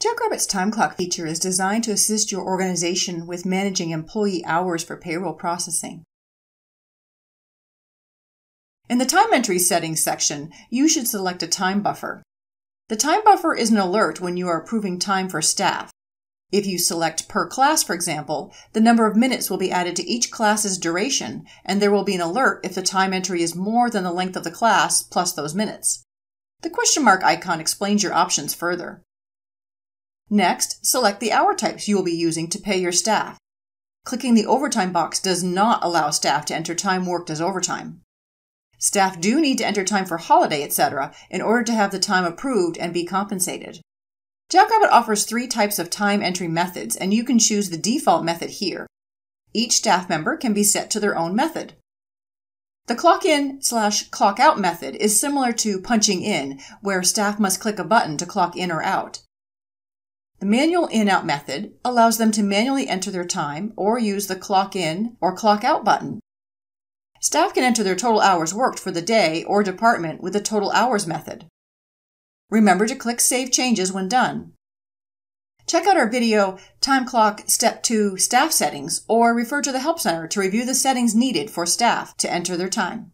Jackrabbit's time clock feature is designed to assist your organization with managing employee hours for payroll processing. In the time entry settings section, you should select a time buffer. The time buffer is an alert when you are approving time for staff. If you select per class, for example, the number of minutes will be added to each class's duration, and there will be an alert if the time entry is more than the length of the class plus those minutes. The question mark icon explains your options further. Next, select the hour types you will be using to pay your staff. Clicking the overtime box does not allow staff to enter time worked as overtime. Staff do need to enter time for holiday, etc., in order to have the time approved and be compensated. Jackrabbit offers three types of time entry methods, and you can choose the default method here. Each staff member can be set to their own method. The clock in slash clock out method is similar to punching in, where staff must click a button to clock in or out. The manual in-out method allows them to manually enter their time or use the clock in or clock out button. Staff can enter their total hours worked for the day or department with the total hours method. Remember to click Save Changes when done. Check out our video, Time Clock Step 2 Staff Settings, or refer to the Help Center to review the settings needed for staff to enter their time.